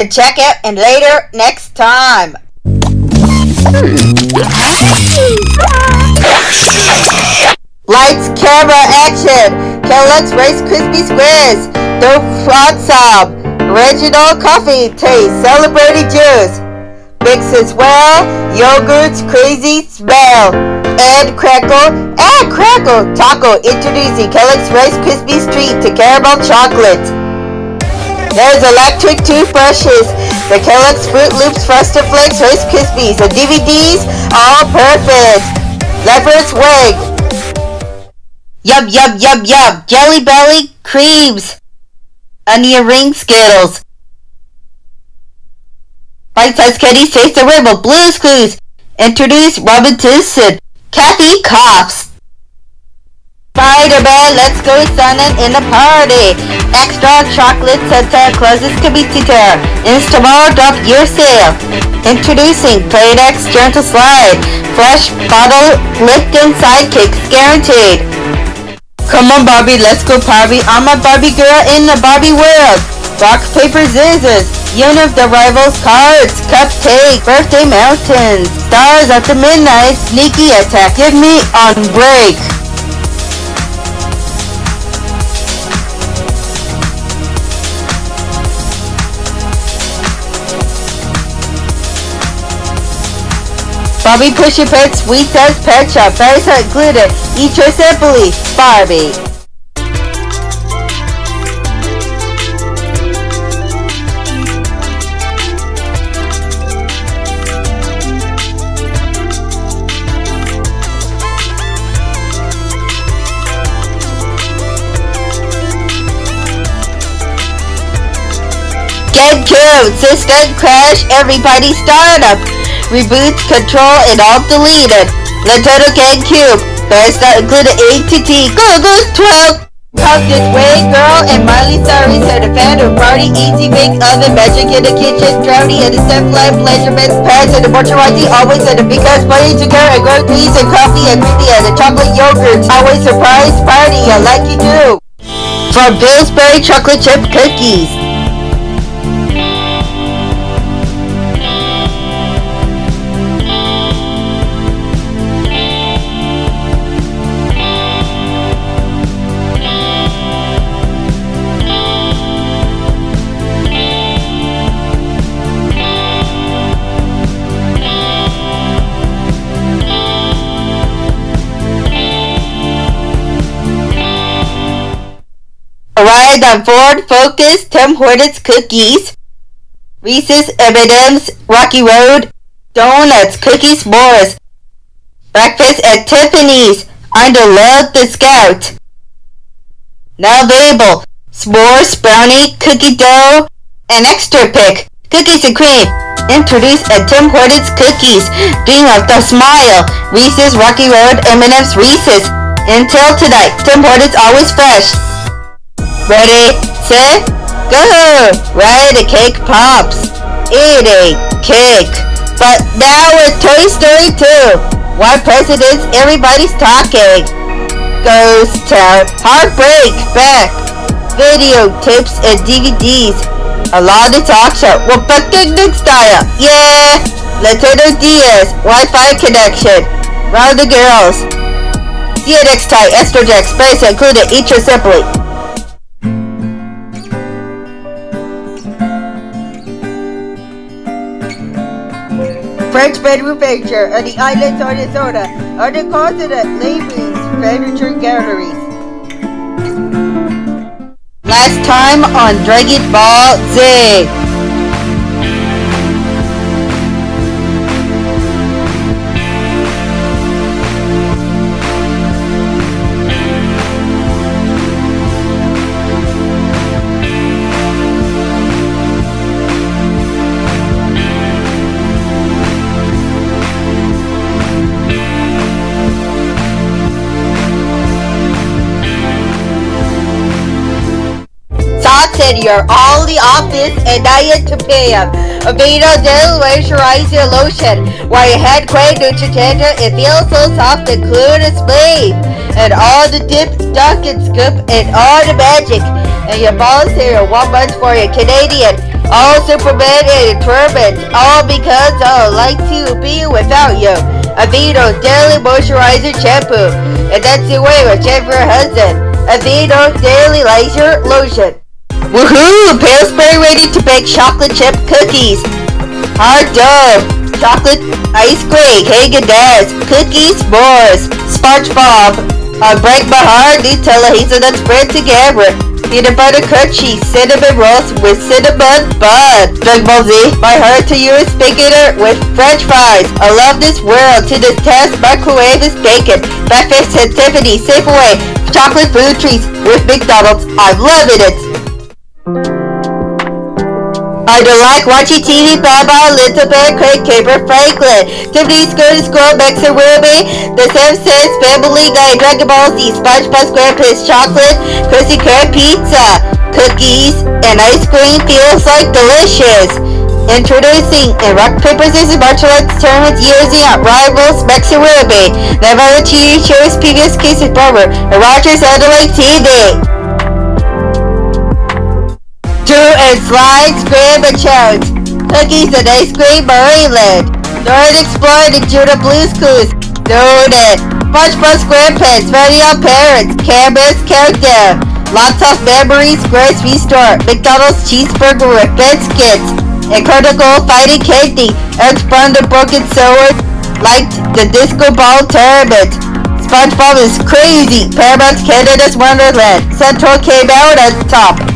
and check out and later next time. Lights, camera, action! Kellogg's Rice Krispies Whiz! Dope Front Sob! Original coffee taste, Celebrated juice! Mix as well, yogurt's crazy smell! Add crackle, add crackle! Taco introducing Kellogg's Rice Krispies treat to caramel chocolate! There's electric toothbrushes, the Kellogg's Froot Loops Frosted Flakes Rice Krispies, the DVDs, all perfect! Leopard's Wig, Yub, yub, yub, yub. Jelly Belly creams. Onion ring Skittles. Bite-sized candies taste the rainbow. Blue's Clues. Introduce Robin Simpson. Kathy coughs. Spider-Man, let's go sunning in the party. Extra chocolate Santa Claus's computer. Instamark up your sale. Introducing Playtex Gentle Slide. Fresh bottle Lipton Sidekicks guaranteed. Come on, Barbie, let's go Barbie. I'm a Barbie girl in the Barbie world. Rock, paper, scissors. Unit of the rivals cards. Cupcake. Birthday mountains. Stars at the midnight. Sneaky attack. Give me on break. Bobby Push Your Pet Sweet Test Pet Shop, Parasite Glitter, Eat Your Simply, Barbie. Get cute, system crash, everybody startup. Reboot, control, and all deleted. Nintendo GameCube. Best not included A to T. Go, go, 12! Talk this way, girl, and Miley Cyrus said a fan of party, easy bake oven, magic in the kitchen, drowning in the step life, pleasurements, pads, and the moisturizing, always at the big ass party to girl, and girl grease, and coffee, and creamy, and the chocolate yogurt, always surprise party, I like you do. From Pillsbury chocolate chip cookies. Arrived on Ford Focus, Tim Hortons cookies, Reese's M&M's, Rocky Road, donuts, cookies, s'mores, breakfast at Tiffany's, under Love the Scout. Now available, s'mores, brownie, cookie dough, and extra pick, cookies and cream. Introduced at Tim Hortons Cookies, Dream of the Smile, Reese's, Rocky Road, M&M's, Reese's. Until tonight, Tim Hortons always fresh. Ready, set, go! Ride the cake pops. Eat a cake. But now with Toy Story 2. Why presidents everybody's talking. Ghost Town, Heartbreak, back. Video tapes and DVDs. A lot of talk show. Well, but picnic style. Yeah! Nintendo DS, Wi-Fi connection. Round the girls. See you next time. Astrojax Space included. Eat your simply. French bedroom furniture of the islands of Arizona are the continent Levy's Furniture Galleries. Last time on Dragon Ball Z. you're all the office and I had to pay him. Aveeno Del Moisturizer Lotion. While your head quite Nutritenta, it feels so soft and clear and smooth. And all the dip, duck, and scoop, and all the magic. And your balls here one month for your Canadian. All Superman and Turbans, all because I like to be without you. Aveeno Daily Moisturizer Shampoo, and that's the way with Jennifer Hudson. Aveeno Daily Laser Lotion. Woohoo! Pillsbury ready to bake chocolate chip cookies. Hard dough, chocolate ice cream, Haagen-Dazs, cookies, s'mores, SpongeBob. I break my heart, Nutella hazelnut spread together peanut butter crunchy cinnamon rolls with cinnamon bun. Ball Z, my heart to you is spaghetti with french fries. I love this world. To this test, microwave is bacon. Breakfast at Tiffany, Safeway, chocolate food treats with McDonald's. I'm loving it. I don't like watching TV Babar, Bear, Craig Caper, Franklin, Tiffany Skirt, Squirrel, Maxer, Ruby, The Simpsons, Family Guy, Dragon Ball Z, SpongeBob SquarePants, Chocolate, Krispy Kreme Pizza, Cookies, and ice cream feels like delicious. Introducing in Rock Paper Scissors martial arts tournament using at rivals Max and Ruby. Never TV shows previous cases Barber and Rogers Satellite TV. Two and slides, grab and chodes. Cookies and ice cream, Marineland. North Explorer the Judah Blues Clues. Noted. SpongeBob SquarePants, Radio Parents, Cameras Countdown. Lots of memories, Grace Restore, McDonald's Cheeseburger with biscuits. Incredible Fighting Candy, from the Broken Sword, liked the Disco Ball Tournament. SpongeBob is crazy, Paramount Canada's Wonderland. Central came out on top.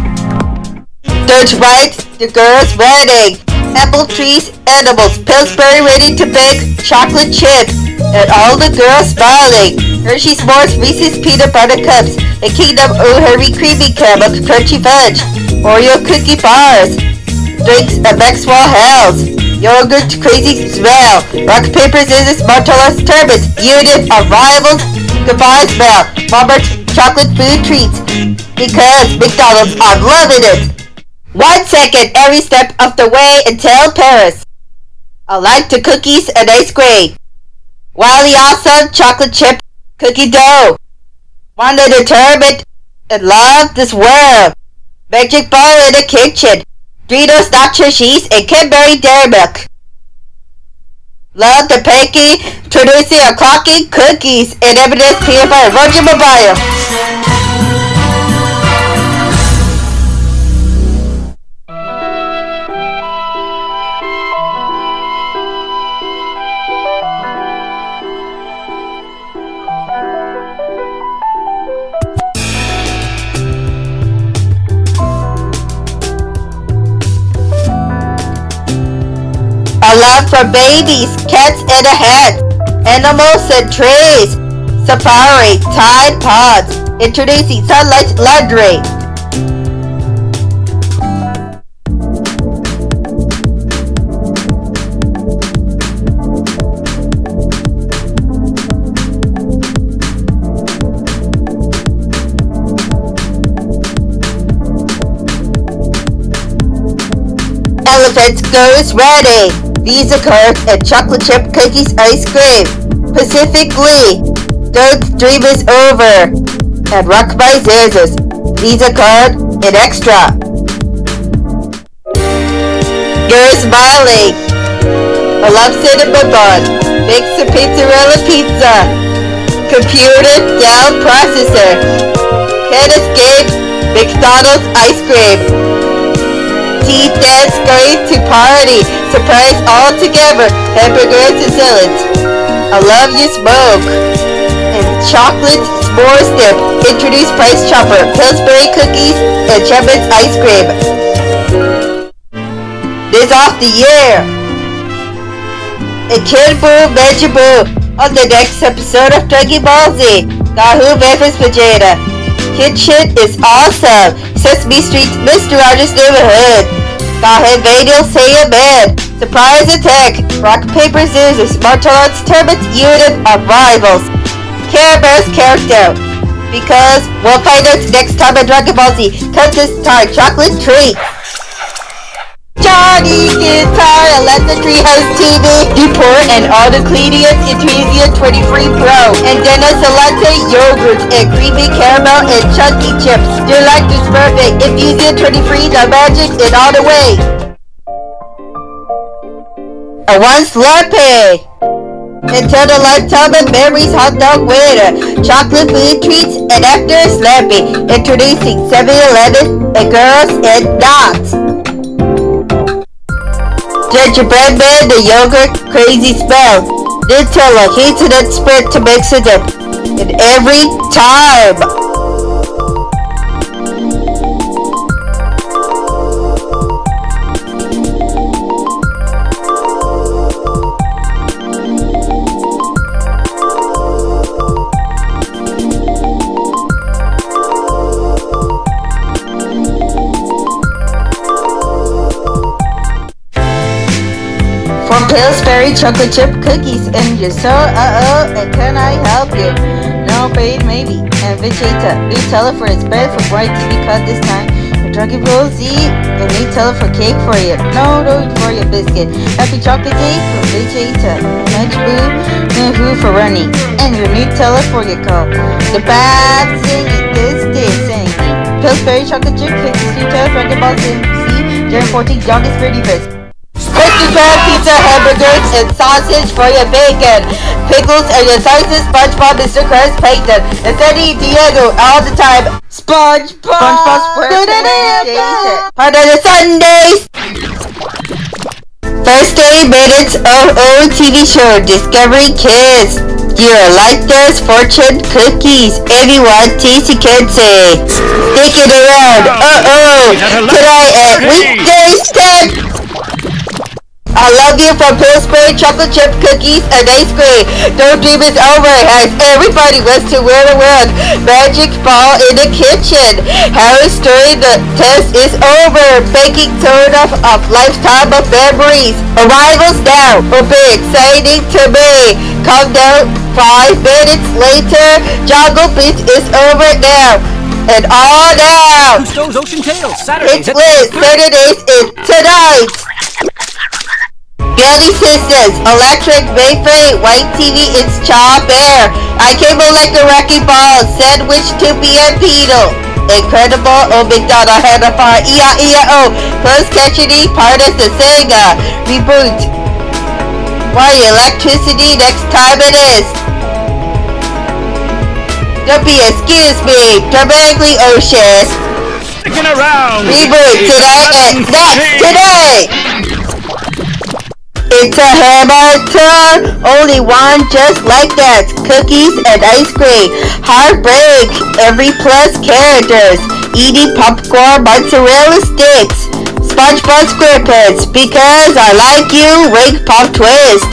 Third right, the girls wedding. Apple trees, edibles, Pillsbury ready to bake, chocolate chips, and all the girls smiling. Hershey's S'mores, Reese's Peanut Butter Cups, a Kingdom O'Hurry Creamy Caramel Crunchy Fudge, Oreo Cookie Bars, drinks at Maxwell House, Yogurt Crazy Smell, Rock Paper Scissors Martellus Turbans, Unit Arrivals, Goodbye Smell, Walmart Chocolate Food Treats, because McDonald's, I'm loving it! One second every step of the way until Paris. I like the cookies and ice cream. Wildly awesome chocolate chip cookie dough. Wanted to turbid and love this world. Magic ball in the kitchen. Doritos nacho cheese and Cadbury Dairy Milk. Love the introducing a clocking cookies and evidence peanut butter. Roger Mobile. Love for babies, cats and a hat, animals and trees, safari, Tide Pods, introducing Sunlight Laundry. Elephant goes ready. Visa card and chocolate chip cookies ice cream. Pacifically, Doug's dream is over. And Rock by Scissors. Visa card and extra. You're smiling. I love cinnamon bun. A pizzarella pizza. Computer down processor. Can't escape McDonald's ice cream. Dance going to party. Surprise all together. Hamburgers and salads. I love you smoke. And chocolate s'mores dip. Introduce Price Chopper. Pillsbury cookies and Chapman's ice cream. This off the year. And Kid Buu on the next episode of Dragon Ball Z. Yahoo Memphis Vegeta. Shit is awesome. Sesame Street, Mr. Rogers' Neighborhood. Godhead Radio Say a Man. Surprise Attack. Rock, Paper, Scissors. Martial Arts Tournament Unit of Rivals. Care Bears Countdown. Because we'll find out next time at Dragon Ball Z. Cut this time. Chocolate treat. Alexa Treehouse TV, Duport, and all the into Easier 23 Pro, and Dennis Latte yogurt and creamy caramel and chunky chips. Your life is perfect Easier 23 the magic in all the way. and one Slurpee. Until the lifetime of memories hot dog winner, chocolate food treats, and after Slurpee, introducing 7-Eleven and Girls and Dots. Gingerbread man, the yogurt, crazy spell. Nutella, hazelnut spread to mix it up. And every time. Pillsbury chocolate chip cookies and your soul, uh-oh, and can I help you? No, paid maybe. And Vegeta, Nutella for its bed for white TV cut this time. And Ball Z, and Nutella for cake for you. No, no, for your biscuit. Happy chocolate day from Vegeta. Lunch boo, no who for running. And your Nutella for your call. The bad singing, this day singing. Pillsbury chocolate chip cookies, Nutella, Dragon Ball Z, January 14th, August 31st. Crispy crab pizza, hamburgers, and sausage for your bacon. Pickles and your slices, SpongeBob, Mr. Krabs, Plankton, and Sandy Diego all the time. SpongeBob! SpongeBob SquarePants Part of the Sundays! First 30 minutes of old TV show, Discovery Kids. You're like those fortune cookies. Everyone, tasty can say. Stick it around. Uh-oh. Tonight at weekdays 10. I love you from Pillsbury chocolate chip cookies and ice cream. Don't dream it's over as everybody wants to wear the world. Magic ball in the kitchen. Harry story the test is over. Baking soda of lifetime of memories. Arrivals now will be exciting to me. Come down five minutes later. Jungle Beach is over now. And all now. Cousteau's Ocean Tales, Saturdays It's lit. Saturdays is tonight. Beauty Sisters, Electric Mayfrey, White TV, it's Chop Air. I cable like a wrecking ball, sandwich to be a pedal. Incredible, oh McDonald had a fire, E-I-E-I-O, close catchity, part of the Sega, reboot. Why electricity next time it is. Don't be excuse me, dramatically ocean. Sticking around. Reboot today and next today! It's a hammer turn! Only one just like that. Cookies and ice cream. Heartbreak. Every plus characters. Eating popcorn mozzarella sticks. SpongeBob SquarePants. Because I like you. Ring pop twist.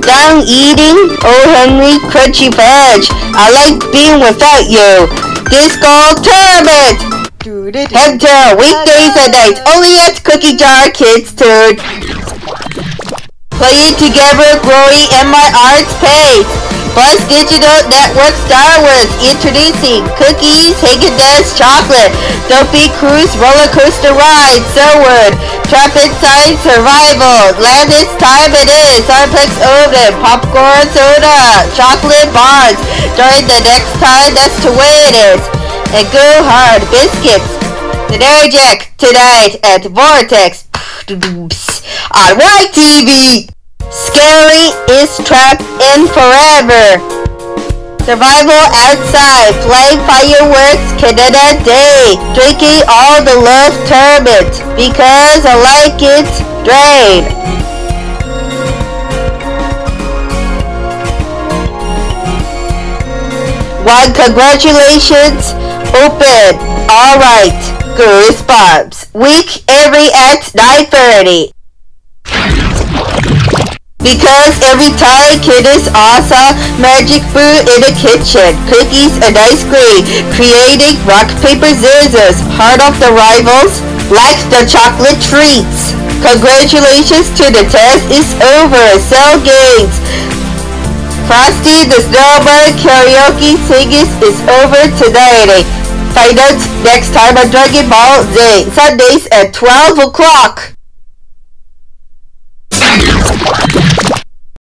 Down eating. Oh Henry crunchy fudge. I like being without you. Disco tournament. Hunter, weekdays and nights, only at Cookie Jar Kids Turn. Playing together, growing in my arts pace. Plus Digital Network Star Wars introducing cookies, Haagen-Dazs chocolate, Dopey Cruise roller coaster ride, Selwood, Trap Inside Survival, land Landis time it is, Starplex Oven, Popcorn Soda, Chocolate Bars, during the next time that's the way it is. And go hard, biscuits. Today Jack, tonight at Vortex White TV. Scary is trapped in forever. Survival outside, flying fireworks, Canada Day, drinking all the love turbot, because I like it, drain. One, congratulations, open, alright, goosebumps, week every at 9.30. Because every time kid is awesome, magic food in the kitchen, cookies and ice cream, creating rock, paper, scissors, heart of the rivals, like the chocolate treats. Congratulations to the test is over, sell games. Frosty the Snowman karaoke singing is over tonight. Out next time on Dragon Ball Z, Sundays at 12 o'clock.